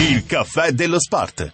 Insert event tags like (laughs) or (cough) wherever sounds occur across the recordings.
Il caffè dello sport.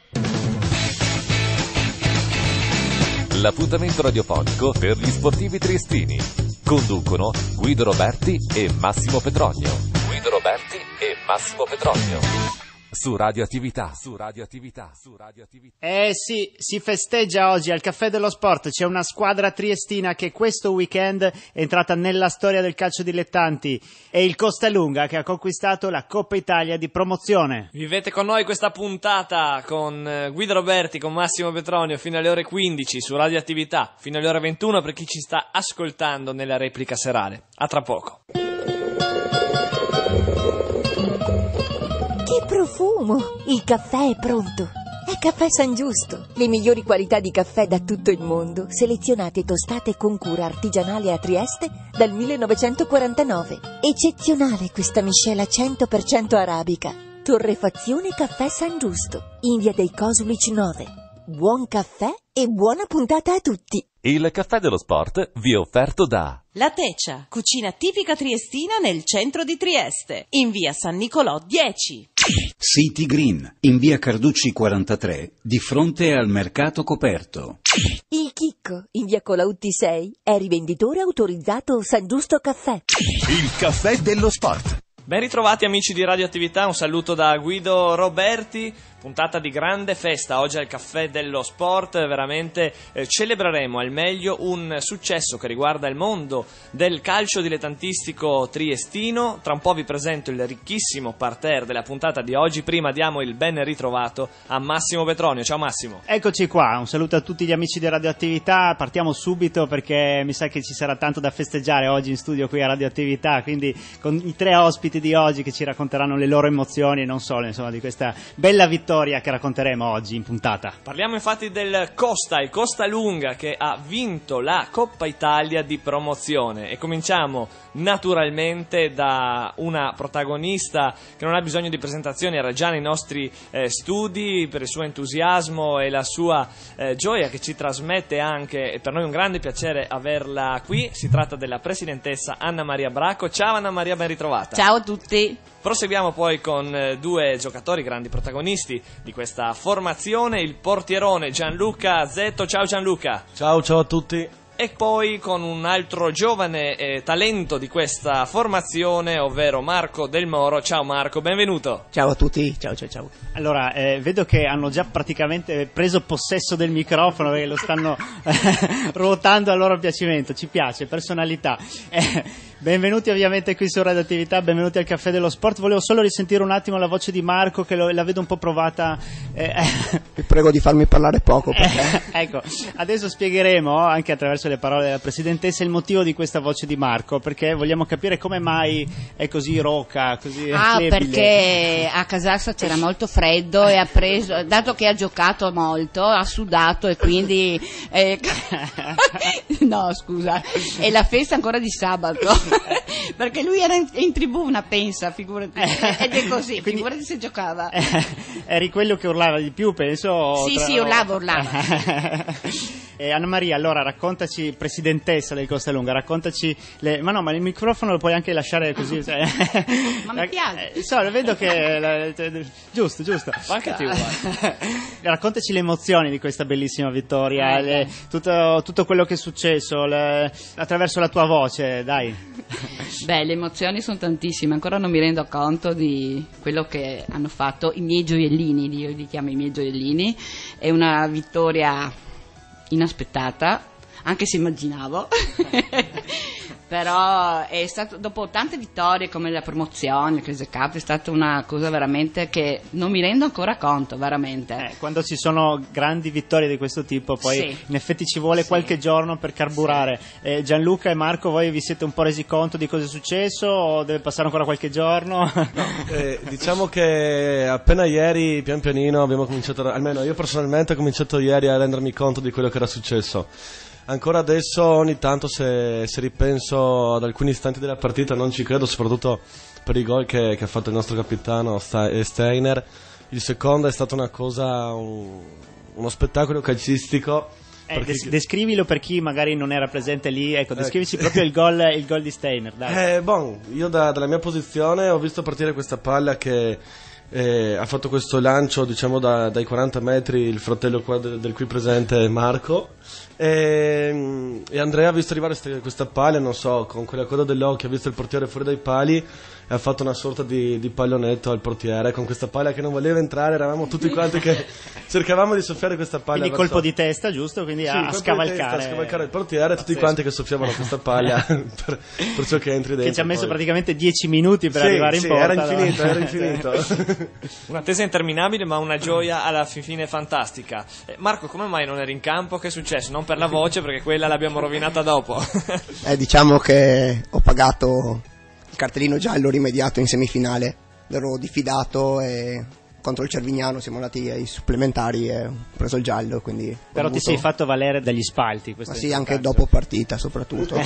L'appuntamento radiofonico per gli sportivi triestini. Conducono Guido Roberti e Massimo Petrogno. Guido Roberti e Massimo Petrogno. Su radioattività, su radioattività, su radioattività. Eh sì, si festeggia oggi al Caffè dello Sport. C'è una squadra triestina che questo weekend è entrata nella storia del calcio dilettanti. È il Costalunga che ha conquistato la Coppa Italia di promozione. Vivete con noi questa puntata con eh, Guido Roberti, con Massimo Petronio fino alle ore 15 su Radioattività, fino alle ore 21 per chi ci sta ascoltando nella replica serale. A tra poco. Profumo! Il caffè è pronto. È Caffè San Giusto. Le migliori qualità di caffè da tutto il mondo, selezionate e tostate con cura artigianale a Trieste dal 1949. Eccezionale questa miscela 100% arabica. Torrefazione Caffè San Giusto, in via dei Cosulici 9. Buon caffè e buona puntata a tutti! Il caffè dello sport vi è offerto da La Teccia, cucina tipica triestina nel centro di Trieste, in via San Nicolò 10. City Green, in via Carducci 43, di fronte al mercato coperto. Il Chicco, in via Colautti 6, è rivenditore autorizzato San Giusto Caffè. Il caffè dello sport. Ben ritrovati amici di Radioattività, un saluto da Guido Roberti, puntata di grande festa oggi al Caffè dello Sport, veramente eh, celebreremo al meglio un successo che riguarda il mondo del calcio dilettantistico triestino, tra un po' vi presento il ricchissimo parterre della puntata di oggi, prima diamo il ben ritrovato a Massimo Petronio, ciao Massimo. Eccoci qua, un saluto a tutti gli amici di Radioattività. Partiamo subito perché mi sa che ci sarà tanto da festeggiare oggi in studio qui a Radioattività, quindi con i tre ospiti di oggi che ci racconteranno le loro emozioni e non solo, insomma, di questa bella vittoria che racconteremo oggi in puntata. Parliamo infatti del Costa, il Costa Lunga che ha vinto la Coppa Italia di promozione e cominciamo naturalmente da una protagonista che non ha bisogno di presentazioni, era già nei nostri eh, studi per il suo entusiasmo e la sua eh, gioia che ci trasmette anche, e per noi è un grande piacere averla qui, si tratta della presidentessa Anna Maria Bracco. Ciao Anna Maria, ben ritrovata. Ciao a tutti. Proseguiamo poi con eh, due giocatori, grandi protagonisti di questa formazione, il portierone Gianluca Zetto. Ciao Gianluca. Ciao, ciao a tutti. E poi con un altro giovane eh, talento di questa formazione, ovvero Marco Del Moro. Ciao Marco, benvenuto. Ciao a tutti, ciao ciao ciao. Allora, eh, vedo che hanno già praticamente preso possesso del microfono perché lo stanno (laughs) ruotando a loro piacimento. Ci piace, personalità. Eh, benvenuti ovviamente qui su Radioattività, benvenuti al Caffè dello Sport. Volevo solo risentire un attimo la voce di Marco che lo- la vedo un po' provata. eh, Vi prego di farmi parlare poco perché Eh, (laughs) ecco, adesso spiegheremo anche attraverso le parole della Presidentessa il motivo di questa voce di Marco, perché vogliamo capire come mai è così roca, così Ah, flebile. perché a Casassa c'era molto freddo e ha preso, dato che ha giocato molto, ha sudato e quindi... eh, (laughs) no, scusa, è la festa ancora di sabato, (laughs) perché lui era in, in tribuna, pensa, figurati, ed è così, (laughs) Quindi- figurati se giocava. Eh, (laughs) eri quello che urlava di più, penso. Sì, tra- sì, urlava, urlava. Eh, Anna Maria, allora raccontaci, presidentessa del Costa Lunga, raccontaci. Le... Ma no, ma il microfono lo puoi anche lasciare così. (laughs) Ma mi (laughs) piace. Eh, so, vedo che. la- Giusto, giusto. Anche tu, (laughs) Raccontaci le emozioni di questa bellissima vittoria, le- tutto, tutto quello che è successo, le- attraverso la tua voce, dai. Beh, le emozioni sono tantissime, ancora non mi rendo conto di quello che hanno fatto i miei gioiellini, io li chiamo i miei gioiellini, è una vittoria inaspettata, anche se immaginavo. (laughs) Però è stato dopo tante vittorie come la promozione, il Cup, è stata una cosa veramente che non mi rendo ancora conto, veramente. Eh, quando ci sono grandi vittorie di questo tipo, poi Sì. in effetti ci vuole Sì. qualche giorno per carburare. Eh, Gianluca e Marco, voi vi siete un po' resi conto di cosa è successo o deve passare ancora qualche giorno? Eh, diciamo che appena ieri, pian pianino, abbiamo cominciato, almeno io personalmente ho cominciato ieri a rendermi conto di quello che era successo. Ancora adesso, ogni tanto, se, se ripenso ad alcuni istanti della partita, non ci credo, soprattutto per i gol che, che ha fatto il nostro capitano eh, Steiner. Il secondo è stata una cosa, un- uno spettacolo calcistico. Eh, des- descrivilo per chi magari non era presente lì, ecco, descrivici Eh. proprio il gol, il gol di Steiner, dai. Eh, bon, io da- dalla mia posizione ho visto partire questa palla che eh, ha fatto questo lancio diciamo da- dai 40 metri il fratello qua de- del qui presente Marco e, mm, e Andrea ha visto arrivare questa palla non so con quella coda dell'occhio ha visto il portiere fuori dai pali e ha fatto una sorta di, di pallonetto al portiere con questa palla che non voleva entrare eravamo tutti quanti che (laughs) cercavamo di soffiare questa palla Quindi verso- colpo di testa, giusto? Quindi Sì, a, scavalcare. testa, a scavalcare il portiere tutti Pazzesco. quanti che soffiavano questa palla (laughs) (laughs) per, per ciò che entri dentro Che ci ha messo poi. praticamente 10 minuti per Sì, arrivare in sì, porta. era infinito, no? era infinito. Un'attesa interminabile, ma una gioia alla fin fine fantastica. Eh, Marco, come mai non eri in campo? Che è successo? Non per la voce, perché quella l'abbiamo rovinata dopo. Eh, diciamo che ho pagato il cartellino giallo rimediato in semifinale. Ero diffidato e contro il Cervignano siamo andati ai supplementari e ho preso il giallo. Quindi Però ti avuto- sei fatto valere dagli spalti. Ma sì, anche importante. dopo partita soprattutto. (laughs)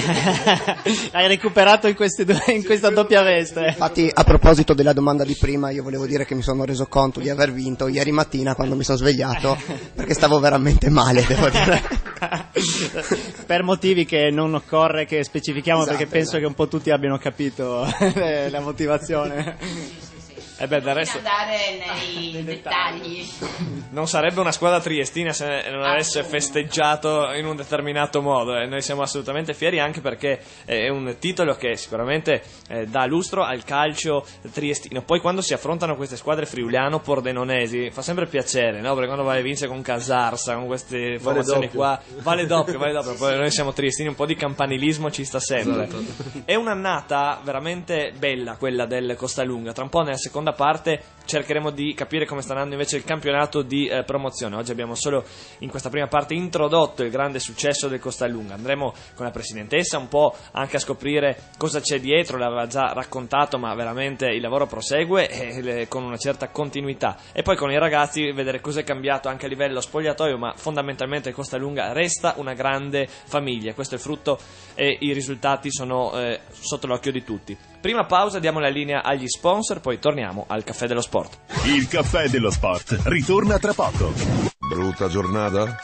Hai recuperato in, due- in questa doppia veste. Infatti, a proposito della domanda di prima, io volevo dire che mi sono reso conto di aver vinto ieri mattina quando mi sono svegliato, (laughs) perché stavo veramente male, devo dire. (laughs) per motivi che non occorre che specifichiamo Esatto, perché penso esatto. che un po' tutti abbiano capito la motivazione. E beh, del resto andare nei (laughs) dettagli. non sarebbe una squadra triestina se non avesse festeggiato in un determinato modo. E noi siamo assolutamente fieri anche perché è un titolo che sicuramente eh, dà lustro al calcio triestino. Poi quando si affrontano queste squadre friuliano-pordenonesi fa sempre piacere, no? Perché quando vai a vincere con Casarsa, con queste formazioni doppio. qua, vale doppio, vale doppio. Poi (laughs) noi siamo triestini, un po' di campanilismo ci sta sempre. Esatto. È un'annata veramente bella quella del Costalunga. Tra un po' nella seconda parte cercheremo di capire come sta andando invece il campionato di eh, promozione. Oggi abbiamo solo in questa prima parte introdotto il grande successo del Costalunga. Andremo con la presidentessa un po' anche a scoprire cosa c'è dietro, l'aveva già raccontato, ma veramente il lavoro prosegue e le- con una certa continuità. E poi con i ragazzi vedere cosa è cambiato anche a livello spogliatoio, ma fondamentalmente il Costalunga resta una grande famiglia. Questo è il frutto e i risultati sono eh, sotto l'occhio di tutti. Prima pausa, diamo la linea agli sponsor, poi torniamo al caffè dello sport. Il caffè dello sport ritorna tra poco. Brutta giornata?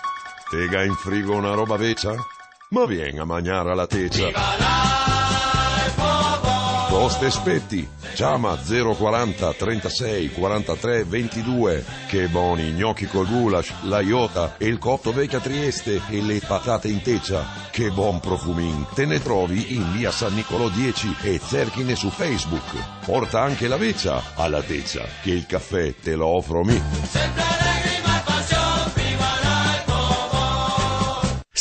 Tega in frigo una roba vecchia? Ma vieni a mangiare alla teccia. Coste Spetti, chiama 040 36 43 22. Che buoni gnocchi col goulash, la iota e il cotto vecchia Trieste e le patate in teccia. Che buon profumin. Te ne trovi in via San Nicolo 10 e cerchine su Facebook. Porta anche la vecchia alla teccia, che il caffè te lo offro mi.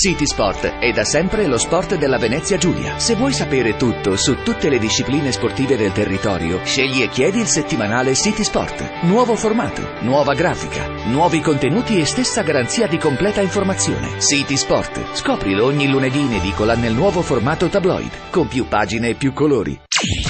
City Sport è da sempre lo sport della Venezia Giulia. Se vuoi sapere tutto su tutte le discipline sportive del territorio, scegli e chiedi il settimanale City Sport. Nuovo formato, nuova grafica, nuovi contenuti e stessa garanzia di completa informazione. City Sport. Scoprilo ogni lunedì in edicola nel nuovo formato tabloid, con più pagine e più colori.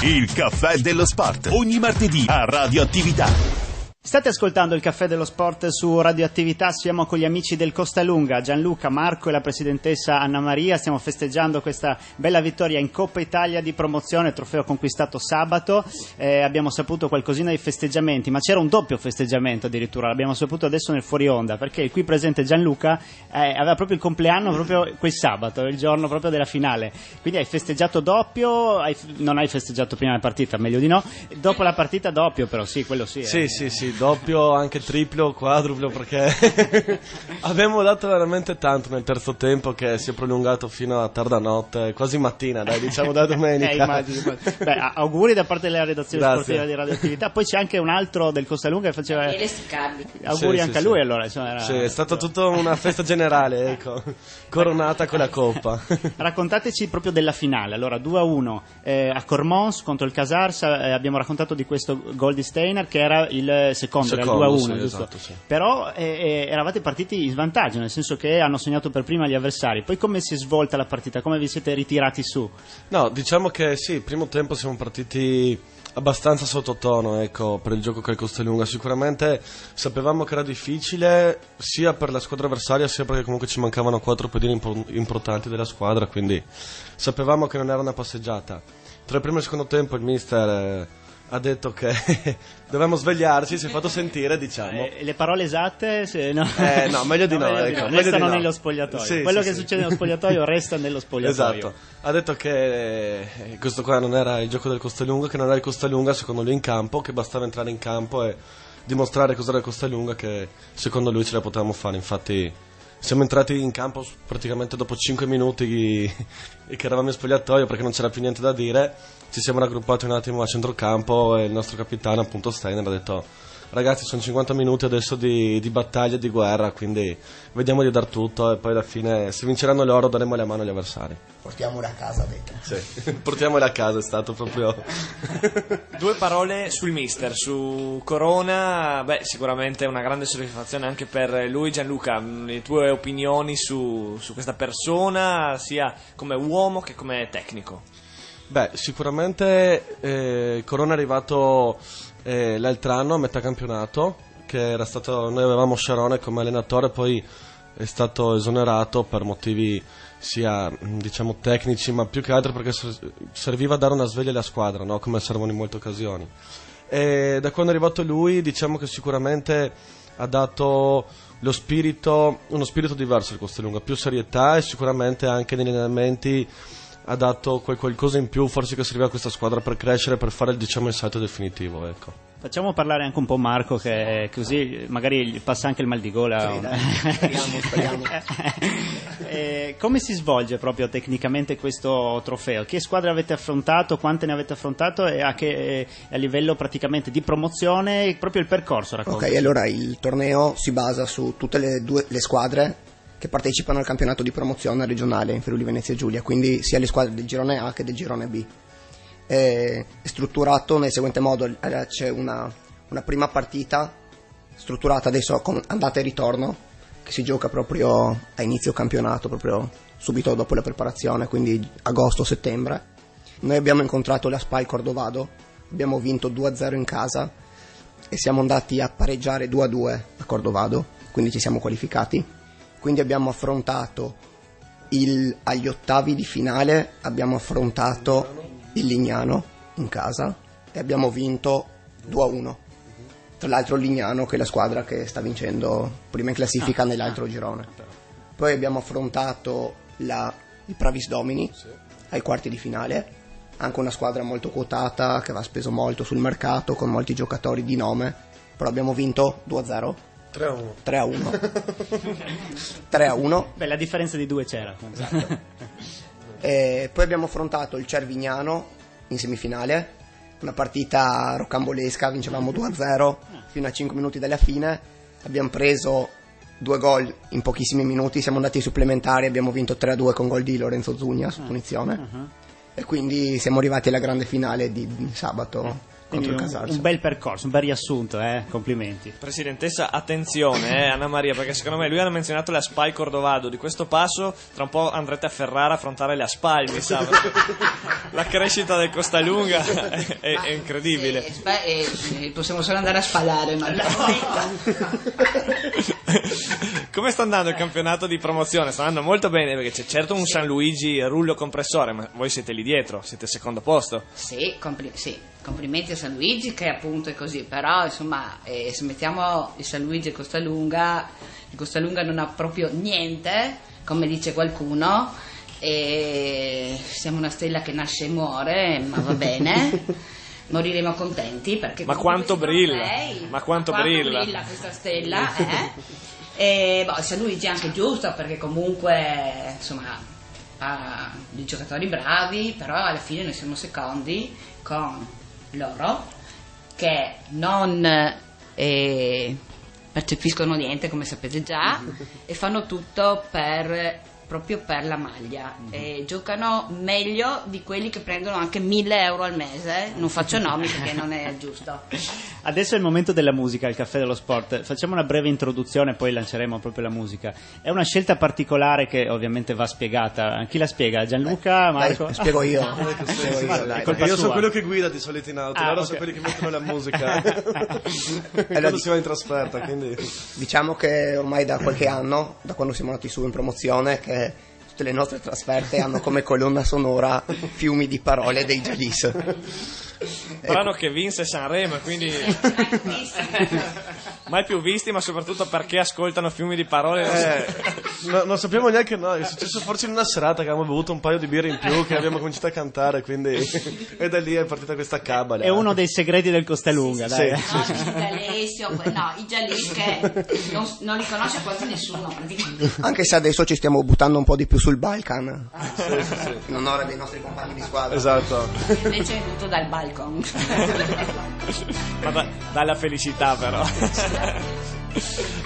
Il caffè dello sport. Ogni martedì a Radioattività. State ascoltando il caffè dello sport su Radioattività, siamo con gli amici del Costa Lunga, Gianluca, Marco e la presidentessa Anna Maria, stiamo festeggiando questa bella vittoria in Coppa Italia di promozione, trofeo conquistato sabato, Eh, abbiamo saputo qualcosina dei festeggiamenti, ma c'era un doppio festeggiamento addirittura, l'abbiamo saputo adesso nel fuori onda, perché il qui presente Gianluca eh, aveva proprio il compleanno proprio quel sabato, il giorno proprio della finale, quindi hai festeggiato doppio, hai- non hai festeggiato prima la partita, meglio di no, dopo la partita doppio però, sì, quello sì. Sì, eh. sì, sì, doppio, anche triplo, quadruplo, perché (laughs) abbiamo dato veramente tanto nel terzo tempo che si è prolungato fino a tarda notte, quasi mattina, dai, diciamo da (laughs) domenica. Eh, immagino, immagino. Beh, auguri da parte della redazione Grazie. sportiva di radioattività. Poi c'è anche un altro del Costa Lunga che faceva auguri Sì, anche sì, a lui. sì. Allora, insomma, era- Sì, è stata tutta una festa generale, ecco, (laughs) coronata con la coppa. Raccontateci proprio della finale. Allora, 2 a 1 eh, a Cormons contro il Casarsa. eh, abbiamo raccontato di questo gol di Steiner che era il secondo, era il 2 a 1, Secondo, sì, giusto? esatto, sì. Però eh, eh, eravate partiti in svantaggio, nel senso che hanno segnato per prima gli avversari. Poi come si è svolta la partita? Come vi siete ritirati su? No, diciamo che sì, il primo tempo siamo partiti abbastanza sottotono, ecco, per il gioco che il Costellunga. Sicuramente sapevamo che era difficile sia per la squadra avversaria sia perché comunque ci mancavano quattro pedini impo- importanti della squadra, quindi sapevamo che non era una passeggiata. Tra il primo e il secondo tempo il mister eh, ha detto che (laughs) dovevamo svegliarci, si è fatto sentire, diciamo. Eh, le parole esatte? Se, no. Eh, no, meglio di (laughs) no, di ecco, no. Restano no. nello spogliatoio. Sì, Quello sì, che sì. succede nello spogliatoio resta nello spogliatoio. Esatto, ha detto che eh, questo qua non era il gioco del Costalunga, che non era il Costalunga secondo lui in campo, che bastava entrare in campo e dimostrare cos'era il Costalunga che secondo lui ce la potevamo fare. Infatti siamo entrati in campo praticamente dopo 5 minuti (laughs) e che eravamo in spogliatoio perché non c'era più niente da dire. Ci siamo raggruppati un attimo a centrocampo e il nostro capitano, appunto Steiner, ha detto ragazzi sono 50 minuti adesso di, di battaglia, di guerra, quindi vediamo di dar tutto e poi alla fine se vinceranno loro daremo la mano agli avversari. Portiamole a casa, ha detto. Sì, (laughs) portiamole a casa, è stato proprio... (laughs) Due parole sul mister, su Corona, beh sicuramente è una grande soddisfazione anche per lui Gianluca, Mm, le tue opinioni su, su questa persona sia come uomo che come tecnico. Beh, sicuramente eh, Corona è arrivato eh, l'altro anno a metà campionato, che era stato, noi avevamo Sciarone come allenatore, poi è stato esonerato per motivi sia mh, diciamo tecnici, ma più che altro perché ser- serviva a dare una sveglia alla squadra, no? come servono in molte occasioni. E da quando è arrivato lui, diciamo che sicuramente ha dato spirito, uno spirito diverso al Costelunga, più serietà e sicuramente anche negli allenamenti ha dato quel qualcosa in più forse che serviva a questa squadra per crescere, per fare diciamo, il salto definitivo. Ecco. Facciamo parlare anche un po' Marco, che così magari gli passa anche il mal di gola. Sì, dai, speriamo, speriamo. (laughs) Eh, come si svolge proprio tecnicamente questo trofeo? Che squadre avete affrontato? Quante ne avete affrontato? E a, che, a livello praticamente di promozione, proprio il percorso racconta. Ok, allora il torneo si basa su tutte le, due, le squadre che partecipano al campionato di promozione regionale in Friuli Venezia Giulia, quindi sia le squadre del girone A che del girone B. È, strutturato nel seguente modo, allora, c'è una, una prima partita strutturata adesso con andata e ritorno che si gioca proprio a inizio campionato, proprio subito dopo la preparazione, quindi agosto-settembre. Noi abbiamo incontrato la Spy Cordovado, abbiamo vinto 2-0 in casa e siamo andati a pareggiare 2-2 a Cordovado, quindi ci siamo qualificati. Quindi abbiamo affrontato il- agli ottavi di finale, abbiamo affrontato il Lignano in casa e abbiamo vinto 2-1. Tra l'altro Lignano che è la squadra che sta vincendo prima in classifica Ah, nell'altro girone. Poi abbiamo affrontato la- il Pravis Domini ai quarti di finale, anche una squadra molto quotata che aveva speso molto sul mercato con molti giocatori di nome, però abbiamo vinto 2-0. 3-1. 3-1. 3-1. Beh, la differenza di due c'era. E (laughs) poi abbiamo affrontato il Cervignano in semifinale, una partita rocambolesca, vincevamo 2-0 fino a 5 minuti dalla fine, abbiamo preso due gol in pochissimi minuti, siamo andati ai supplementari, abbiamo vinto 3-2 con gol di Lorenzo Zugna su punizione e quindi siamo arrivati alla grande finale di sabato Quindi un, un bel percorso, un bel riassunto, eh? complimenti. Presidentessa, attenzione, eh, Anna Maria, perché secondo me lui ha menzionato la Spy Cordovado. Di questo passo, tra un po' andrete a Ferrara a affrontare la Spy, mi sa. La crescita del Costalunga è, è- è incredibile. Eh, spa- eh, eh, possiamo solo andare a spalare un'altra Come sta andando il campionato di promozione? Sta andando molto bene perché c'è certo un San Luigi rullo compressore, ma voi siete lì dietro, siete al secondo posto. Sì, compli- sì, complimenti a San Luigi che appunto è così, però insomma eh, se mettiamo il San Luigi e Costalunga, il Costalunga non ha proprio niente, come dice qualcuno, e siamo una stella che nasce e muore, ma va bene. (laughs) Moriremo contenti perché Ma quanto brilla, trofei- ma quanto brilla. questa stella, eh? E boh, San Luigi è anche giusto perché comunque insomma ha dei giocatori bravi, però alla fine noi siamo secondi con loro che non eh, percepiscono niente come sapete già (laughs) e fanno tutto per proprio per la maglia e giocano meglio di quelli che prendono anche 1000 euro al mese non faccio nomi perché non è giusto Adesso è il momento della musica, il caffè dello sport. Facciamo una breve introduzione, poi lanceremo proprio la musica. È una scelta particolare che ovviamente va spiegata. Chi la spiega? Gianluca? Marco? Dai, spiego io. Che Spiego io, dai. io sono quello che guida di solito in auto, Ah, loro ok. sono quelli che mettono la musica. (laughs) Quando si va in trasferta, quindi... Diciamo che ormai da qualche anno, da quando siamo andati su in promozione, che tutte le nostre trasferte hanno come colonna sonora fiumi di parole dei Jalis. Brano che vinse Sanremo, quindi mai più visti, ma soprattutto perché ascoltano fiumi di parole. Eh, no- non sappiamo neanche noi, è successo forse in una serata che avevamo bevuto un paio di birre in più che abbiamo cominciato a cantare, quindi (laughs) e da lì è partita questa cabala. È uno dei segreti del Costalunga, dai. Sì, No, il D'Alessio, que- no, i Jalis che non, non li conosce quasi nessuno. Anche se adesso ci stiamo buttando un po' di più sul Balkan. In onore dei nostri compagni di squadra. Esatto. Invece è venuto dal balcon. (laughs) Ma da- dalla felicità però.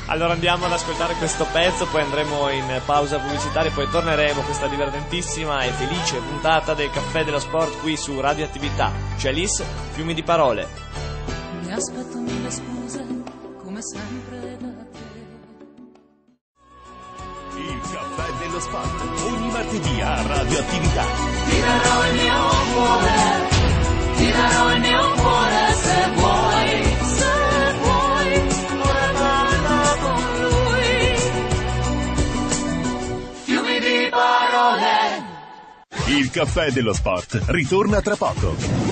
Allora andiamo ad ascoltare questo pezzo, poi andremo in pausa pubblicitaria, poi torneremo a questa divertentissima e felice puntata del Caffè dello Sport qui su Radioattività. Jalis, fiumi di parole. Mi aspetto mille scuse, come sempre da Il caffè dello sport. Ogni martedì a mio cuore, ti darò il mio cuore Il caffè dello sport ritorna tra poco.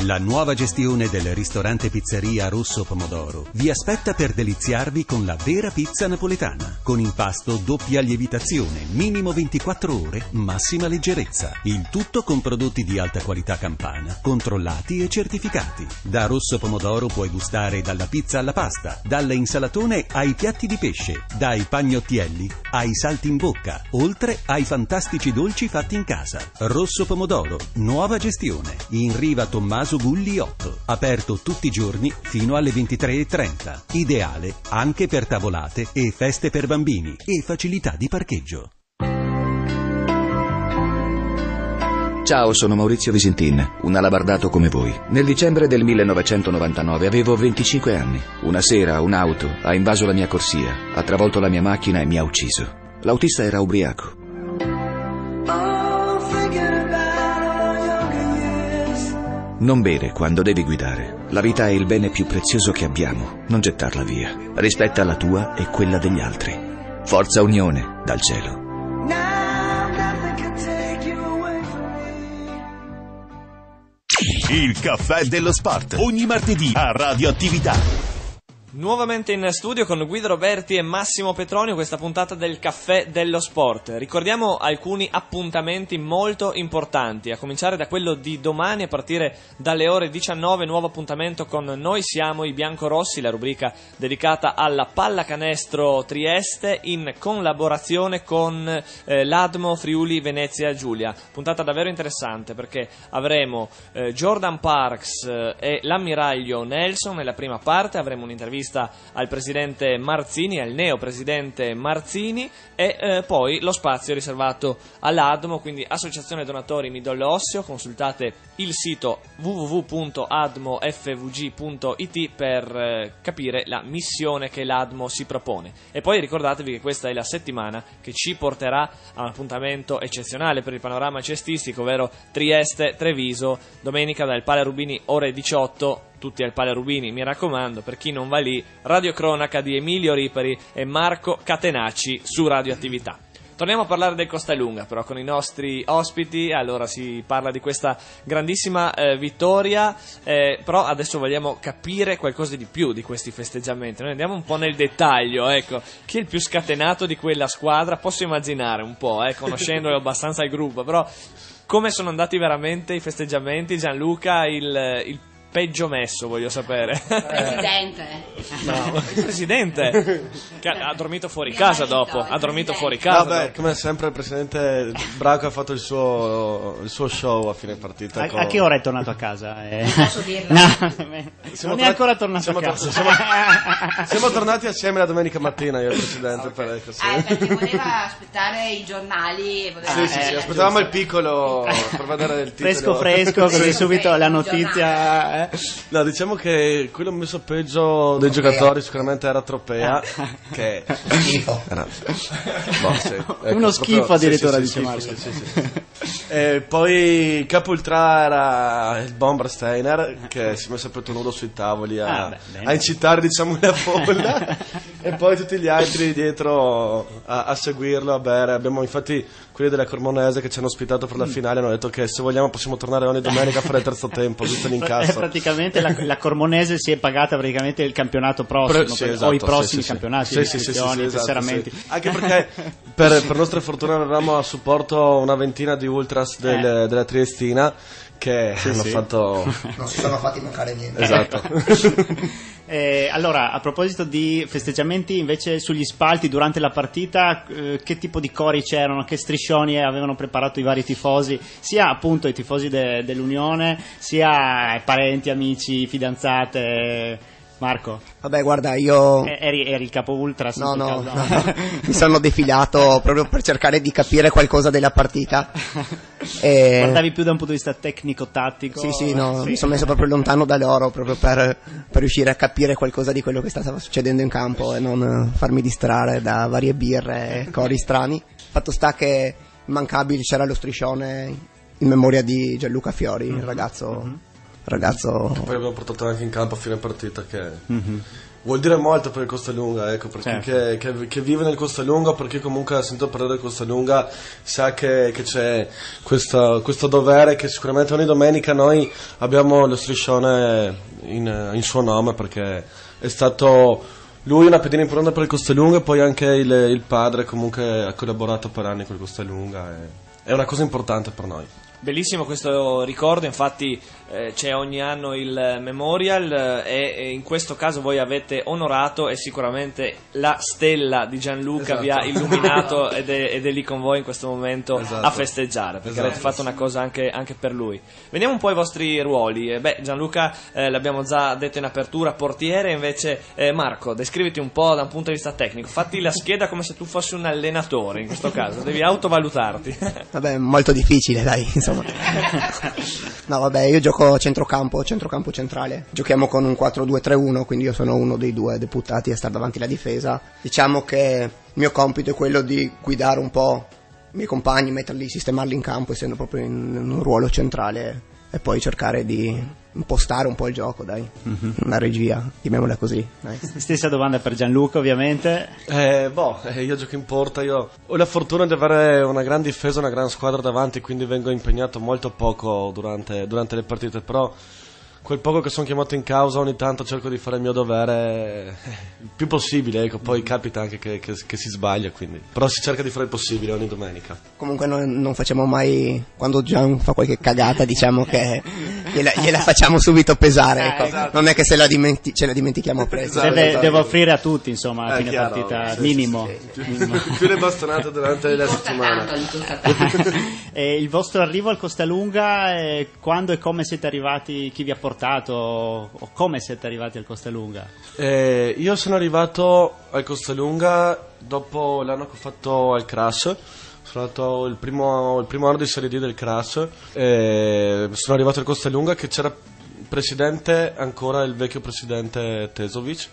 La nuova gestione del ristorante pizzeria Rosso Pomodoro vi aspetta per deliziarvi con la vera pizza napoletana, con impasto doppia lievitazione, minimo 24 ore, massima leggerezza. Il tutto con prodotti di alta qualità campana, controllati e certificati. Da Rosso Pomodoro puoi gustare dalla pizza alla pasta, dall'insalatone ai piatti di pesce, dai pagnottielli ai salti in bocca, oltre ai fantastici dolci fatti in casa. Rosso Pomodoro, nuova gestione, in riva Tommaso Gulli 8, aperto tutti i giorni fino alle 23.30. Ideale anche per tavolate e feste per bambini e facilità di parcheggio. Ciao, sono Maurizio Visintin, un alabardato come voi. Nel dicembre del 1999 avevo 25 anni. Una sera un'auto ha invaso la mia corsia, ha travolto la mia macchina e mi ha ucciso. L'autista era ubriaco. Non bere quando devi guidare. La vita è il bene più prezioso che abbiamo. Non gettarla via. Rispetta la tua e quella degli altri. Forza Unione dal cielo. Il caffè dello sport. Ogni martedì a Radioattività. Nuovamente in studio con Guido Roberti e Massimo Petronio questa puntata del caffè dello sport. Ricordiamo alcuni appuntamenti molto importanti, a cominciare da quello di domani a partire dalle ore 19, nuovo appuntamento con Noi siamo i biancorossi, la rubrica dedicata alla pallacanestro Trieste in collaborazione con eh, l'Admo Friuli Venezia Giulia. Puntata davvero interessante perché avremo eh, Jordan Parks eh, e l'ammiraglio Nelson nella prima parte, avremo un'intervista al presidente Marzini, al neo presidente Marzini e eh, poi lo spazio riservato all'Admo, quindi Associazione Donatori Midollo Osseo, consultate il sito www.admofvg.it per eh, capire la missione che l'Admo si propone. E poi ricordatevi che questa è la settimana che ci porterà a un appuntamento eccezionale per il panorama cestistico, ovvero Trieste-Treviso, domenica dal Pala Rubini ore 18 tutti al Pala Rubini, mi raccomando, per chi non va lì, radiocronaca di Emilio Ripari e Marco Catenacci su Radioattività. Torniamo a parlare del Costa Lunga, però con i nostri ospiti. Allora si parla di questa grandissima eh, vittoria, eh, però adesso vogliamo capire qualcosa di più di questi festeggiamenti. Noi andiamo un po' nel dettaglio, ecco, chi è il più scatenato di quella squadra? Posso immaginare un po', eh, conoscendo (laughs) abbastanza il gruppo, però come sono andati veramente i festeggiamenti? Gianluca, il, il peggio messo, voglio sapere. Presidente. No, (laughs) il presidente che ha, ha dormito fuori casa dopo. Ha dormito fuori casa. Vabbè, dopo. come sempre il presidente Braco ha fatto il suo, il suo show a fine partita. A, con- a che ora è tornato a casa? Eh, Posso dirlo? No, Siamo non è tornati- ancora tornato siamo a casa. tor- siamo- (laughs) Siamo tornati assieme la domenica mattina io e il presidente per così. Ah, perché voleva aspettare i giornali. voleva- Sì, sì, sì, eh, aspettavamo il piccolo per vedere il titolo. Fresco fresco, (laughs) così Sì. subito la notizia Eh? No, diciamo che quello messo peggio dei giocatori sicuramente era Tropea. che (laughs) Schifo. era- boh, sì, ecco, Uno schifo proprio- addirittura, sì, sì, Marco. sì, sì, sì. E poi capo ultra era il Bomber Steiner che si è messo a petto nudo sui tavoli a, Ah, beh, a incitare diciamo la folla (laughs) e poi tutti gli altri dietro a, a seguirlo a bere. Abbiamo infatti quelli della Cormonese che ci hanno ospitato Mm. per la finale hanno detto che se vogliamo possiamo tornare ogni domenica a fare il terzo tempo, (laughs) giusto Eh, l'incasso. praticamente la, la Cormonese si è pagata praticamente il campionato prossimo Pre- sì, esatto, o i prossimi sì, campionati, Sì, sì, sì, sì, esatto. Anche perché per, per nostra fortuna avevamo a supporto una ventina di ultras del- della Triestina che. Sì, hanno sì. fatto... (laughs) Non si sono fatti mancare niente. Esatto. (laughs) Eh, allora, a proposito di festeggiamenti invece sugli spalti durante la partita, eh, che tipo di cori c'erano, che striscioni avevano preparato i vari tifosi, sia appunto i tifosi de- dell'Unione, sia eh, parenti, amici, fidanzate. Marco, Vabbè, guarda, io... eh, eri, eri il capo ultras? in No, no, no. mi sono defilato proprio per cercare di capire qualcosa della partita. (laughs) E... Guardavi più da un punto di vista tecnico-tattico? Sì, sì, no, Sì. mi sono messo proprio lontano da loro proprio per, per riuscire a capire qualcosa di quello che stava succedendo in campo e non farmi distrarre da varie birre e cori strani. Fatto sta che immancabile c'era lo striscione in memoria di Gianluca Fiori, il ragazzo, ragazzo Poi abbiamo portato anche in campo a fine partita che Mhm. vuol dire molto per il Costa Lunga, ecco, per chi Certo. che, che- che vive nel Costa Lunga, per chi comunque ha sentito parlare del Costa Lunga, sa che, che c'è questa- questo dovere che sicuramente ogni domenica noi abbiamo lo striscione in, in suo nome perché è stato lui una pedina importante per il Costa Lunga e poi anche il, il padre comunque ha collaborato per anni con il Costa Lunga. è una cosa importante per noi. Bellissimo questo ricordo, infatti eh, c'è ogni anno il memorial eh, e, in questo caso voi avete onorato e sicuramente la stella di Gianluca Esatto. vi ha illuminato (laughs) ed è, ed è lì con voi in questo momento Esatto. a festeggiare perché Esatto, avete fatto sì. una cosa anche, anche per lui. Veniamo un po' ai vostri ruoli. Eh, beh, Gianluca eh, l'abbiamo già detto in apertura, portiere, invece eh, Marco, descriviti un po' da un punto di vista tecnico. Fatti la scheda come se tu fossi un allenatore in questo caso, devi autovalutarti. Vabbè, molto difficile, dai, insomma. (laughs) No, vabbè, io gioco centrocampo, centrocampo centrale. Giochiamo con un 4-2-3-1, quindi io sono uno dei due deputati a stare davanti alla difesa. Diciamo che il mio compito è quello di guidare un po' i miei compagni, metterli, sistemarli in campo, essendo proprio in un ruolo centrale e poi cercare di impostare un po' il gioco, dai. Una regia, chiamiamola così. Dai. (laughs) Stessa domanda per Gianluca, ovviamente. Eh, boh, eh, io gioco in porta, io ho la fortuna di avere una gran difesa, una gran squadra davanti, quindi vengo impegnato molto poco durante, durante le partite, però quel poco che sono chiamato in causa ogni tanto cerco di fare il mio dovere eh, il più possibile, ecco, poi capita anche che, che- che si sbaglia, quindi. Però si cerca di fare il possibile ogni domenica. Comunque noi non facciamo mai, quando Gian fa qualche cagata, diciamo che gliela, (laughs) gliela facciamo subito pesare. Eh, ecco. esatto. Non è che se la dimenti- ce la dimentichiamo presto. Deve, deve offrire a tutti, insomma, a Eh, fine chiaro, partita, sì, minimo. sì, sì. minimo. (laughs) Più le bastonate durante la settimana. (laughs) E il vostro arrivo al Costalunga, eh, quando e come siete arrivati, chi vi ha portato o come siete arrivati al Costalunga? Eh, io sono arrivato al Costalunga dopo l'anno che ho fatto al Crash. Sono andato il primo, il primo anno di Serie D del Crash. E sono arrivato al Costalunga che c'era presidente ancora il vecchio presidente Tesovic.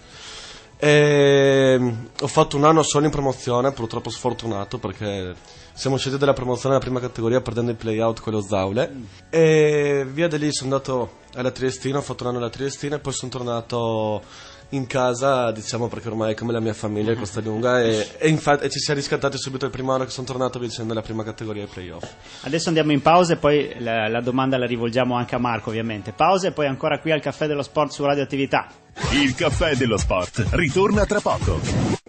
E ho fatto un anno solo in promozione, purtroppo sfortunato perché siamo usciti dalla promozione nella prima categoria perdendo il playout con lo Zaule. E via da lì sono andato alla Triestina, ho fatto un anno alla Triestina e poi sono tornato in casa, diciamo perché ormai è come la mia famiglia, il Costa Lunga, e, e infatti e ci si è riscattati subito il primo anno che sono tornato vincendo la prima categoria ai playoff. Adesso andiamo in pausa e poi la, la domanda la rivolgiamo anche a Marco, ovviamente. Pausa e poi ancora qui al Caffè dello Sport su Radioattività. Il caffè dello sport ritorna tra poco.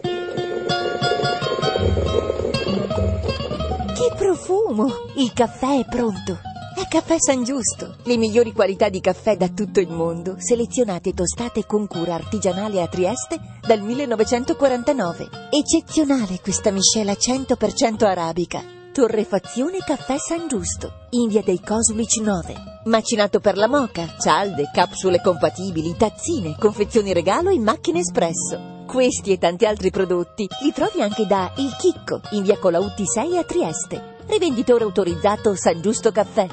Profumo! Il caffè è pronto. È Caffè San Giusto. Le migliori qualità di caffè da tutto il mondo, selezionate e tostate con cura artigianale a Trieste dal 1949. Eccezionale questa miscela 100% arabica. Torrefazione Caffè San Giusto, in via dei Coslici 9. Macinato per la moca, cialde, capsule compatibili, tazzine, confezioni regalo e macchine espresso. Questi e tanti altri prodotti li trovi anche da Il Chicco, in via Colautti 6 a Trieste. Rivenditore autorizzato San Giusto Caffè.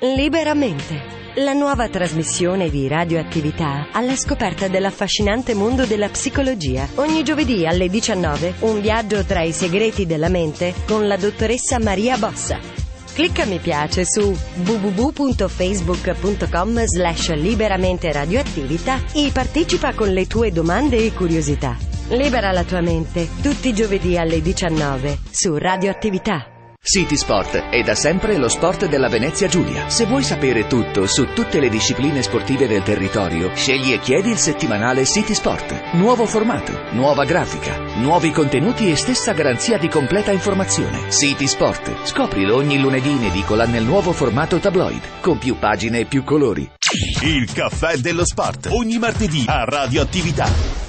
Liberamente. La nuova trasmissione di radioattività alla scoperta dell'affascinante mondo della psicologia. Ogni giovedì alle 19 un viaggio tra i segreti della mente con la dottoressa Maria Bossa. Clicca mi piace su www.facebook.com slash liberamente radioattività e partecipa con le tue domande e curiosità. Libera la tua mente tutti i giovedì alle 19 su Radioattività. City Sport è da sempre lo sport della Venezia Giulia. Se vuoi sapere tutto su tutte le discipline sportive del territorio, scegli e chiedi il settimanale City Sport. Nuovo formato, nuova grafica, nuovi contenuti e stessa garanzia di completa informazione. City Sport. Scoprilo ogni lunedì in edicola nel nuovo formato tabloid, con più pagine e più colori. Il caffè dello sport. Ogni martedì a Radioattività.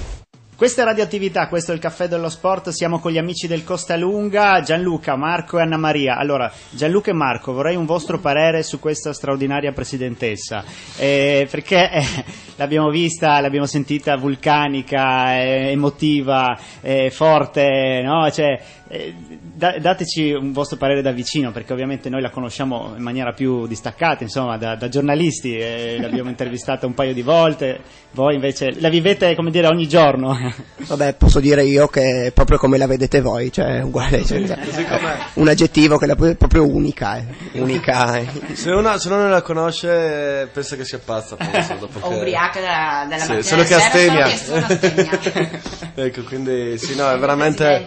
Questa è Radioattività, questo è il caffè dello sport, siamo con gli amici del Costa Lunga, Gianluca, Marco e Anna Maria. Allora, Gianluca e Marco, vorrei un vostro parere su questa straordinaria presidentessa, eh, perché eh, l'abbiamo vista, l'abbiamo sentita vulcanica, eh, emotiva, eh, forte, no? Cioè, eh, da- dateci un vostro parere da vicino, perché ovviamente noi la conosciamo in maniera più distaccata, insomma, da, da giornalisti, eh, l'abbiamo (laughs) intervistata un paio di volte, voi invece la vivete, come dire, ogni giorno. (laughs) Vabbè, posso dire io che è proprio come la vedete voi, cioè uguale, cioè, (laughs) un aggettivo che è proprio unica, eh, unica. eh. Se uno, se uno non la conosce, pensa che sia pazza. forse, dopo che- ubriaca della, della Sì, solo che astenia. (laughs) ecco, quindi sì, no, è veramente,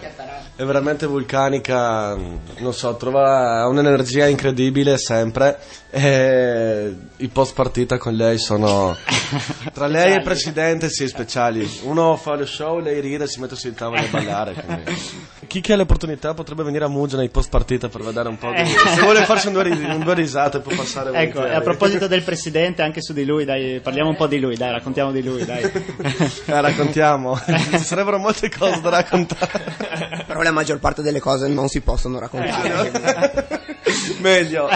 è veramente vulcanica, non so, trova un'energia incredibile sempre e i post partita con lei sono (laughs) tra lei e il presidente sì speciali. Uno fa lo show, lei ride si mette sui tavoli a ballare. quindi. Chi che ha l'opportunità potrebbe venire a Muggia nei post partita per vedere un po' di... Se vuole farsi un due, ri- un due risate può passare Ecco, a proposito del presidente, anche su di lui, dai, parliamo un po' di lui, dai, raccontiamo di lui, dai. Eh, (laughs) raccontiamo, ci (laughs) sarebbero molte cose da raccontare. Però la maggior parte delle cose non si possono raccontare. (laughs) Meglio.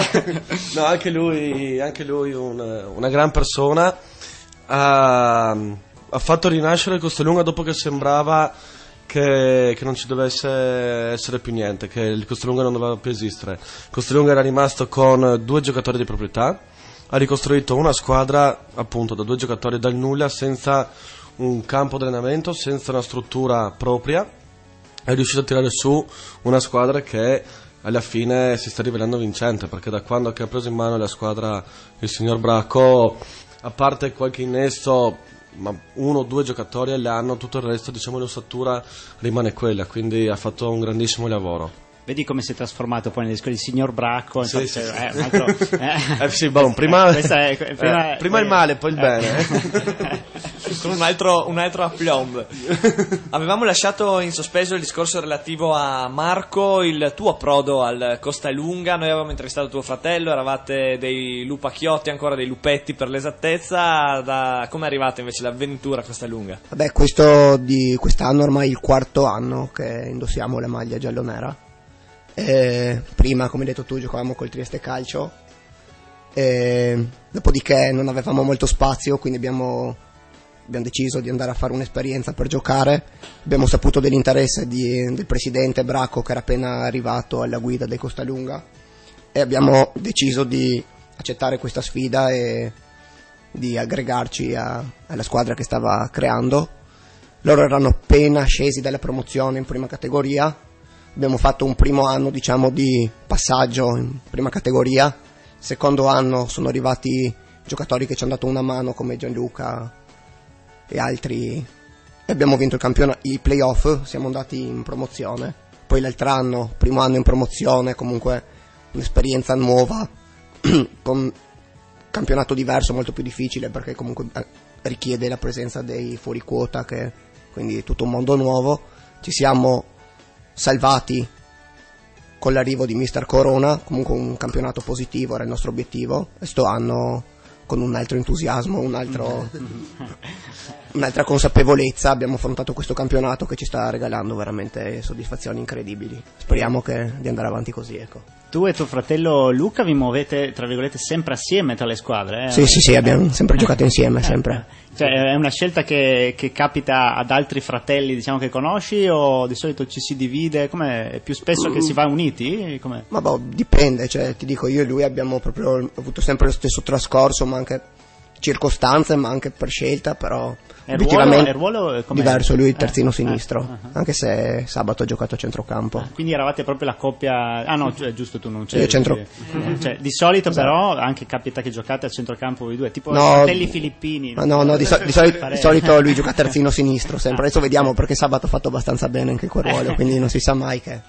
No, anche lui, anche lui un- una gran persona. Ha, ha fatto rinascere Costelunga dopo che sembrava che, che non ci dovesse essere più niente, che il Costelunga non doveva più esistere. Costelunga era rimasto con due giocatori di proprietà, ha ricostruito una squadra appunto da due giocatori dal nulla, senza un campo di allenamento, senza una struttura propria è riuscito a tirare su una squadra che alla fine si sta rivelando vincente perché da quando ha preso in mano la squadra il signor Bracco a parte qualche innesto ma uno o due giocatori all'anno tutto il resto diciamo l'ossatura rimane quella quindi ha fatto un grandissimo lavoro Vedi come si è trasformato poi nel discorso di signor Bracco. Sì, sì, cioè, sì. eh, un altro- eh. (laughs) Eh, sì, bon, prima- (laughs) è- eh, prima, prima il male, poi il bene. (laughs) Con un altro, un altro aplomb. Avevamo lasciato in sospeso il discorso relativo a Marco, il tuo approdo al Costa Lunga. Noi avevamo intervistato tuo fratello, eravate dei lupacchiotti, ancora dei lupetti per l'esattezza. Da... Come è arrivata invece l'avventura a Costa Lunga? Vabbè, questo di quest'anno ormai è il quarto anno che indossiamo la maglia giallo-nera. Eh, prima, come hai detto tu, giocavamo col Trieste Calcio. Eh, dopodiché non avevamo molto spazio, quindi abbiamo, abbiamo deciso di andare a fare un'esperienza per giocare. Abbiamo saputo dell'interesse di- del presidente Bracco che era appena arrivato alla guida del Costa Lunga e abbiamo deciso di accettare questa sfida e di aggregarci a- alla squadra che stava creando. Loro erano appena scesi dalla promozione in prima categoria. Abbiamo fatto un primo anno, diciamo, di passaggio in prima categoria. Secondo anno sono arrivati giocatori che ci hanno dato una mano come Gianluca e altri. E abbiamo vinto i playoff, siamo andati in promozione. Poi l'altro anno, primo anno in promozione, comunque un'esperienza nuova, (clears throat) con campionato diverso, molto più difficile perché comunque eh, richiede la presenza dei fuori quota, che, quindi tutto un mondo nuovo. Ci siamo salvati con l'arrivo di Mister Corona, comunque un campionato positivo era il nostro obiettivo e sto anno con un altro entusiasmo, un altro, (laughs) (laughs) un'altra consapevolezza abbiamo affrontato questo campionato che ci sta regalando veramente soddisfazioni incredibili. Speriamo che- di andare avanti così, ecco. Tu e tuo fratello Luca vi muovete, tra virgolette, sempre assieme tra le squadre? Eh? Sì, sì, sì, abbiamo sempre giocato (laughs) insieme, sempre. Cioè, è una scelta che, che capita ad altri fratelli, diciamo, che conosci o di solito ci si divide? Come è più spesso che si va uniti? Com'è? Ma boh, dipende, cioè, ti dico, io e lui abbiamo proprio avuto sempre lo stesso trascorso, ma anche circostanze, ma anche per scelta, però Il obiettivamente ruolo- ruolo è diverso, lui Eh, terzino eh, sinistro, eh, eh. anche se sabato ha giocato a centrocampo. Quindi eravate proprio la coppia. Ah, no, gi- giusto, tu non c'eri. Io centro- Cioè, di solito, però, anche capita che giocate a centrocampo voi due, tipo No, fratelli filippini. Ma no, no, di, so- di soli- di solito lui gioca (laughs) terzino sinistro sempre. Adesso vediamo perché sabato ha fatto abbastanza bene anche quel (laughs) ruolo, quindi non si sa mai che.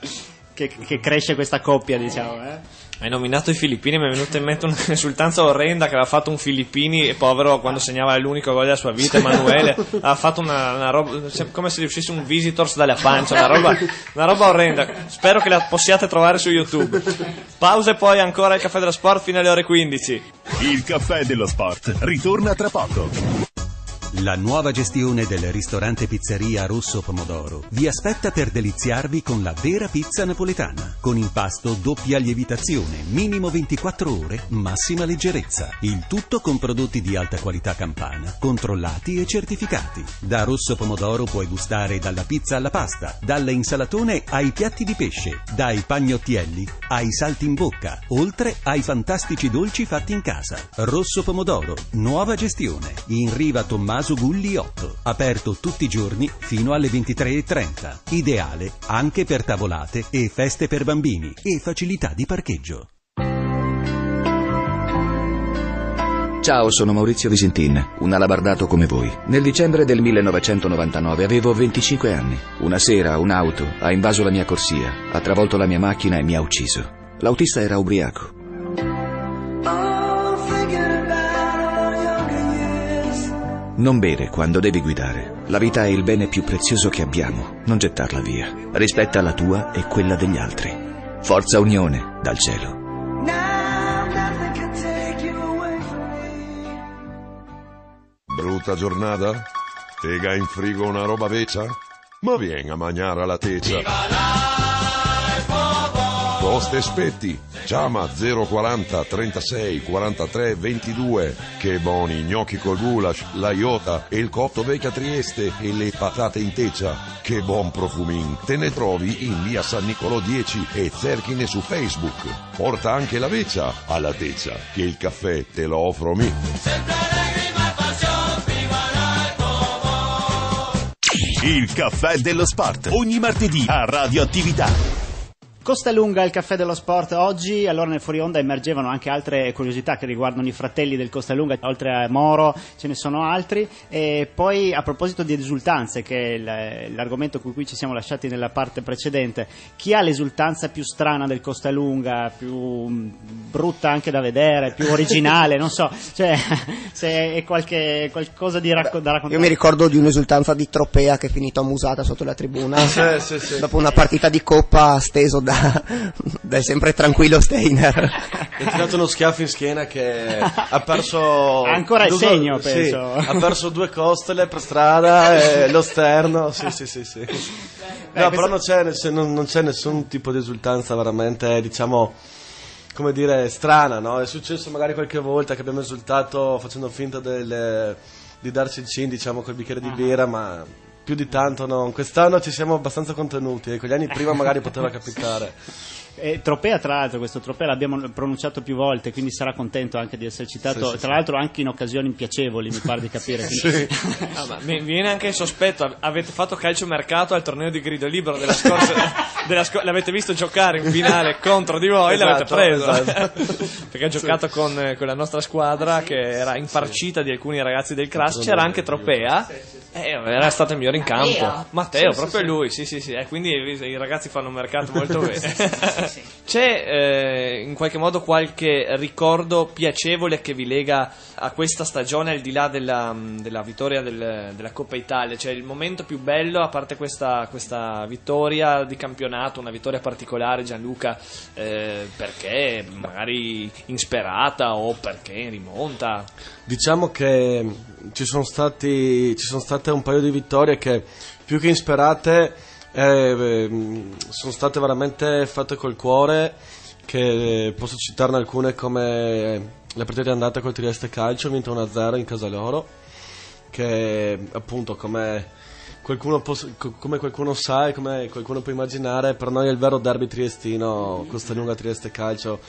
Che, che cresce questa coppia, diciamo. Eh? Hai nominato i filippini, mi è venuta in mente un'esultanza (laughs) orrenda che aveva fatto un filippini e povero quando segnava l'unico gol della sua vita, Emanuele, (laughs) aveva fatto una, una roba, come se gli uscisse un visitors dalla pancia, una roba, una roba orrenda. Spero che la possiate trovare su YouTube. Pausa e poi ancora il caffè dello sport fino alle ore 15. Il caffè dello sport ritorna tra poco. La nuova gestione del ristorante pizzeria Rosso Pomodoro vi aspetta per deliziarvi con la vera pizza napoletana, con impasto doppia lievitazione, minimo 24 ore, massima leggerezza. Il tutto con prodotti di alta qualità campana, controllati e certificati. Da Rosso Pomodoro puoi gustare dalla pizza alla pasta, dall'insalatone ai piatti di pesce, dai pagnottielli ai salti in bocca, oltre ai fantastici dolci fatti in casa. Rosso Pomodoro, nuova gestione, in riva Tommaso Gulli 8, aperto tutti i giorni fino alle 23.30. Ideale anche per tavolate e feste per bambini e facilità di parcheggio. Ciao, sono Maurizio Visintin, un alabardato come voi. Nel dicembre del 1999 avevo 25 anni. Una sera un'auto ha invaso la mia corsia, ha travolto la mia macchina e mi ha ucciso. L'autista era ubriaco. Non bere quando devi guidare. La vita è il bene più prezioso che abbiamo. Non gettarla via. Rispetta la tua e quella degli altri. Forza Unione dal cielo. Brutta giornata? Tega in frigo una roba veccia? Ma vieni a mangiare alla teccia. Coste Spetti, chiama 040 36 43 22. Che buoni gnocchi col goulash, la iota e il cotto vecchia Trieste e le patate in teccia. Che buon profumin. Te ne trovi in via San Nicolò 10 e cerchine su Facebook. Porta anche la veccia alla teccia, che il caffè te lo offro mi. Il caffè dello sport. Ogni martedì a Radioattività. Costa Lunga, il caffè dello sport oggi, allora nel fuori onda emergevano anche altre curiosità che riguardano i fratelli del Costa Lunga, oltre a Moro ce ne sono altri e poi a proposito di esultanze che è l'argomento con cui ci siamo lasciati nella parte precedente, chi ha l'esultanza più strana del Costa Lunga, più mh, brutta anche da vedere, più originale, non so, cioè (laughs) se è qualche, qualcosa di racco- da raccontare. Io mi ricordo di un'esultanza di Tropea che è finito amusata sotto la tribuna. Sì, sì, sì. Dopo una partita di coppa steso da, dal sempre tranquillo Steiner. Ha tirato uno schiaffo in schiena che ha perso. Ancora il due- segno, sì, penso. ha perso due costole per strada e lo sterno. Sì, sì, sì. sì. No, però non c'è, non- non c'è nessun tipo di esultanza veramente, diciamo. Come dire, strana, no? È successo magari qualche volta che abbiamo esultato facendo finta del- di darci il cin, diciamo, col bicchiere di birra, ma più di tanto no. Quest'anno ci siamo abbastanza contenuti, e con gli anni prima magari poteva capitare. (laughs) E Tropea, tra l'altro, questo Tropea l'abbiamo pronunciato più volte, quindi sarà contento anche di essere citato, Sì, sì, tra sì. l'altro anche in occasioni piacevoli, mi pare di capire. (laughs) quindi- Ah, ma mi viene anche il sospetto, av- avete fatto calciomercato al torneo di grido libero della scorsa, (laughs) della sco- l'avete visto giocare in finale contro di voi, l'avete Esatto, preso. esatto. (laughs) Perché ha giocato con, con la nostra squadra che era infarcita di alcuni ragazzi del Crash, c'era anche Tropea. Eh, era stato il migliore in campo. Matteo. Matteo, Sì, proprio lui, sì, sì, sì. Eh, quindi i i ragazzi fanno un mercato molto bene. C'è eh, in qualche modo qualche ricordo piacevole che vi lega a questa stagione al di là della, della vittoria del- della Coppa Italia? Cioè il momento più bello, a parte questa, questa vittoria di campionato, una vittoria particolare Gianluca, eh, perché magari insperata o perché in rimonta? Diciamo che ci sono, stati, ci sono state un paio di vittorie che più che insperate eh, ehm, sono state veramente fatte col cuore che posso citarne alcune come la partita di andata col Trieste Calcio, vinto 1-0 in casa loro, che appunto come qualcuno, co- come qualcuno sa e come qualcuno può immaginare, per noi è il vero derby triestino, Costalunga Trieste Calcio,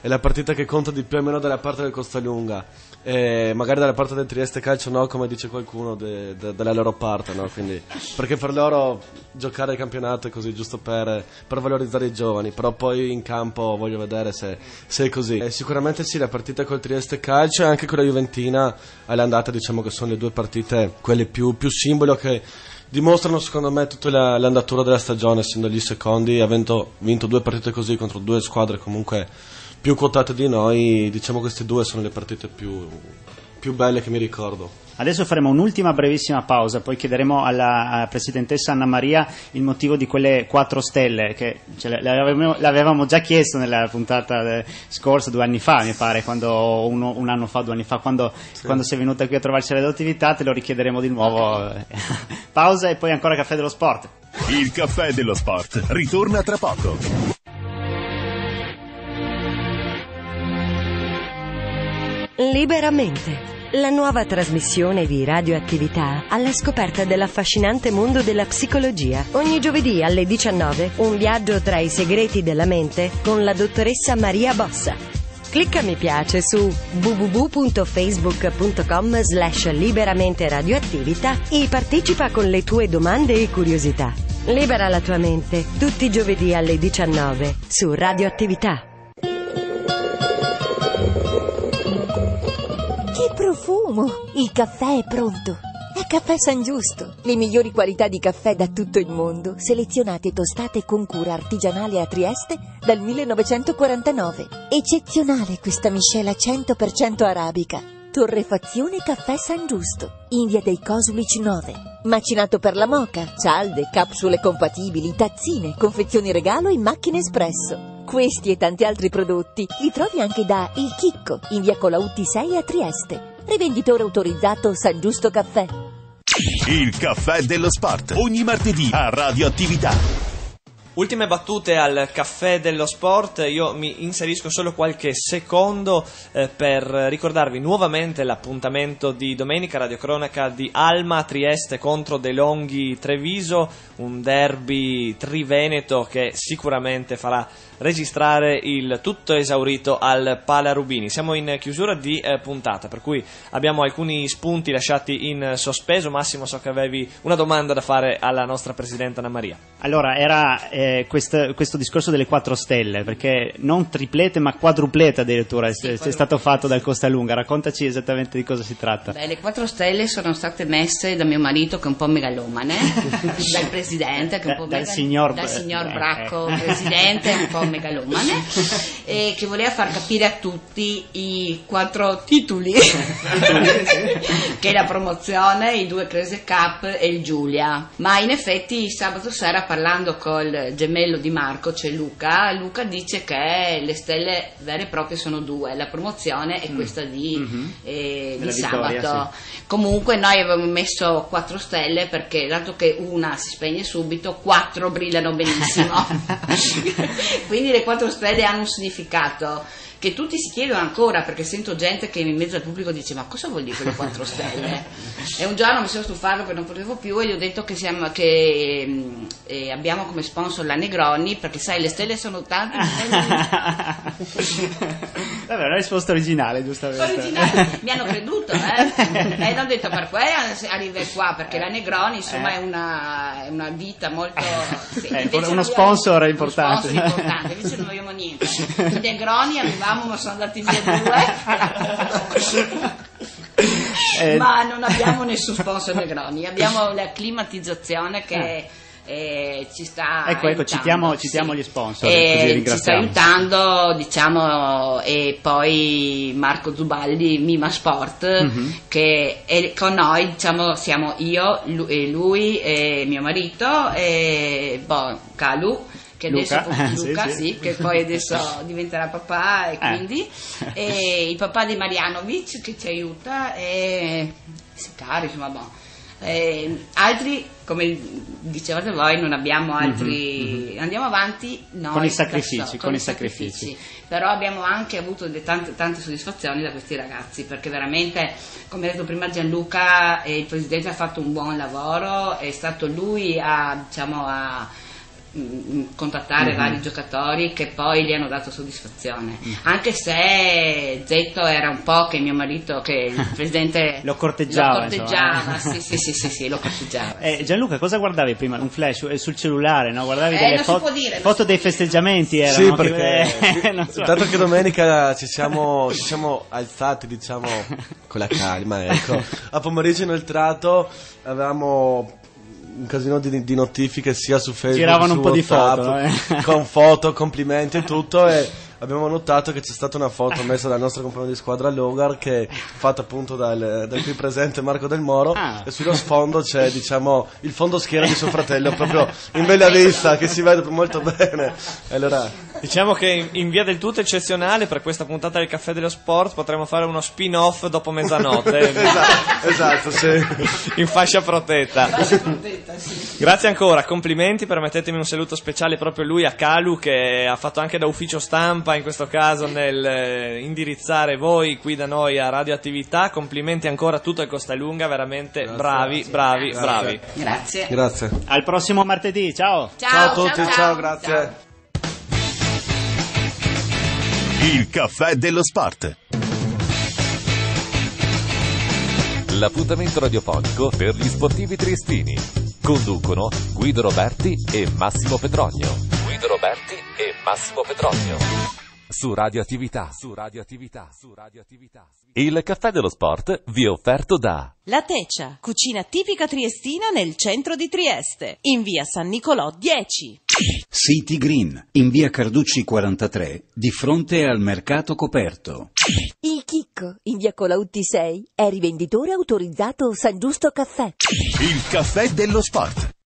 è la partita che conta di più o meno dalla parte del Costalunga. E magari dalla parte del Trieste Calcio no, come dice qualcuno de- de- della loro parte, no? Quindi, perché per loro giocare il campionato è così giusto per, per valorizzare i giovani, però poi in campo voglio vedere se, se è così. E sicuramente sì, la partita col Trieste Calcio e anche con la Juventina all'andata diciamo che sono le due partite quelle più, più simbolo che dimostrano secondo me tutta la- l'andatura della stagione, essendo lì secondi, avendo vinto due partite così contro due squadre comunque più quotate di noi, diciamo queste due sono le partite più, più belle che mi ricordo. Adesso faremo un'ultima brevissima pausa, poi chiederemo alla, alla Presidentessa Anna Maria il motivo di quelle quattro stelle, che ce le, le avevamo, le avevamo già chiesto nella puntata eh, scorsa, due anni fa mi pare, quando, uno- un anno fa, due anni fa, quando, quando sei venuta qui a trovarci alle attività, te lo richiederemo di nuovo. (laughs) pausa e poi ancora caffè dello sport. Il caffè dello sport ritorna tra poco. Liberamente. La nuova trasmissione di radioattività alla scoperta dell'affascinante mondo della psicologia. Ogni giovedì alle 19 un viaggio tra i segreti della mente con la dottoressa Maria Bossa. Clicca mi piace su www.facebook.com slash liberamente radioattività e partecipa con le tue domande e curiosità. Libera la tua mente tutti i giovedì alle 19 su radioattività. Profumo! Il caffè è pronto. È Caffè San Giusto. Le migliori qualità di caffè da tutto il mondo, selezionate e tostate con cura artigianale a Trieste dal 1949. Eccezionale questa miscela 100% arabica. Torrefazione Caffè San Giusto, in via dei Cosulici 9. Macinato per la moca, cialde, capsule compatibili, tazzine, confezioni regalo e macchine espresso. Questi e tanti altri prodotti li trovi anche da Il Chicco, in via Colautti 6 a Trieste. Rivenditore autorizzato San Giusto Caffè. Il caffè dello sport. Ogni martedì a radioattività. Ultime battute al caffè dello sport, io mi inserisco solo qualche secondo eh, per ricordarvi nuovamente l'appuntamento di domenica radiocronaca di Alma Trieste contro De Longhi Treviso, un derby triveneto che sicuramente farà registrare il tutto esaurito al Pala Rubini. Siamo in chiusura di eh, puntata, per cui abbiamo alcuni spunti lasciati in sospeso. Massimo, so che avevi una domanda da fare alla nostra Presidente Anna Maria. Allora, era eh, quest- questo discorso delle quattro stelle, perché non triplete ma quadruplete addirittura è, è stato fatto dal Costa Lunga. Raccontaci esattamente di cosa si tratta. Beh, le quattro stelle sono state messe da mio marito che è un po' megalomane, (laughs) dal presidente che è un po' Dal mega- signor- dal signor eh, Bracco, eh. presidente, un po' megalomane, (laughs) e che voleva far capire a tutti i quattro titoli, (laughs) che è la promozione, i due Crese Cup e il Giulia. Ma in effetti sabato sera parlando col gemello di Marco, c'è Luca, Luca dice che le stelle vere e proprie sono due, la promozione e questa di, Mhm. eh, di vittoria, sabato. Comunque noi avevamo messo 4 stelle perché dato che una si spegne subito, 4 brillano benissimo. (laughs) Quindi le 4 stelle hanno un significato che tutti si chiedono ancora perché sento gente che in mezzo al pubblico dice ma cosa vuol dire quelle 4 stelle? e un giorno mi sono stufato che non potevo più e gli ho detto che, siamo, che mm, eh, abbiamo come sponsor la Negroni perché sai le stelle sono tante. (laughs) Vabbè, una risposta originale, giustamente. originale, mi hanno creduto, eh? (laughs) E hanno detto per quello arriva qua, perché la Negroni insomma Eh. è, una, è una ditta molto... (laughs) sì, Eh, uno sponsor abbiamo- importante. Uno sponsor importante, invece non abbiamo niente. I Negroni arrivavamo ma sono andati via due. (laughs) Eh, Ma non abbiamo nessun sponsor Negroni, abbiamo la climatizzazione che eh, ci sta Ecco, ecco, aiutando, citiamo, sì. citiamo gli sponsor, E così ci sta aiutando, diciamo, e poi Marco Zubaldi, Mima Sport, Mhm. che è con noi, diciamo, siamo io, lu- e lui e mio marito, e boh, Calu. Che Luca, adesso (laughs) sì, Luca, sì. sì, che poi adesso (laughs) diventerà papà e Eh. quindi e (laughs) il papà di Marianovic che ci aiuta e Sicari, insomma, boh. Eh, altri, come dicevate voi, non abbiamo altri. Mhm, Andiamo avanti noi Con i sacrifici, soli, con i sacrifici. Però abbiamo anche avuto tante, tante soddisfazioni da questi ragazzi perché veramente, come ha detto prima Gianluca, eh, il presidente ha fatto un buon lavoro, è stato lui a, diciamo, a contattare Mhm. vari giocatori che poi gli hanno dato soddisfazione Mm. anche se Zetto era un po' che mio marito che il (laughs) presidente Lo corteggiava, lo corteggiava insomma. sì, sì sì sì sì lo corteggiava Eh, Gianluca, cosa guardavi prima? Un flash eh, sul cellulare, no? Guardavi Eh, delle può dire, foto dei festeggiamenti erano Sì, che- perché (laughs) eh, non so. tanto che domenica ci siamo, ci siamo alzati, diciamo, con la calma, ecco. (laughs) A pomeriggio inoltrato avevamo un casino di, di notifiche sia su Facebook Giravano su un po' di WhatsApp, foto, eh. (laughs) con foto, complimenti e tutto e abbiamo notato che c'è stata una foto messa dal nostro compagno di squadra Logar che è fatta appunto dal, dal qui presente Marco Del Moro Ah. e sullo sfondo c'è diciamo il fondo schiena di suo fratello proprio (laughs) in bella vista che si vede molto bene allora Diciamo che in, via del tutto eccezionale per questa puntata del Caffè dello Sport potremmo fare uno spin-off dopo mezzanotte. (laughs) esatto, esatto, sì. In fascia protetta. Grazie ancora, complimenti, permettetemi un saluto speciale proprio lui a Calu che ha fatto anche da ufficio stampa in questo caso nel eh, indirizzare voi qui da noi a Radioattività. Complimenti ancora a tutto il Costalunga, veramente bravi, bravi, Grazie. bravi. Grazie. Grazie. Al prossimo martedì, ciao. Ciao a tutti, ciao, grazie. Il caffè dello sport. L'appuntamento radiofonico per gli sportivi triestini. Conducono Guido Roberti e Massimo Petrogno. Guido Roberti e Massimo Petrogno. Su Radioattività. Su Radioattività. Su Radioattività. Il caffè dello sport vi è offerto da La Tecia, cucina tipica triestina nel centro di Trieste, in via San Nicolò 10. City Green, in via Carducci 43, di fronte al mercato coperto. Il Chicco, in via Colautti 6, è rivenditore autorizzato San Giusto Caffè. Il caffè dello sport.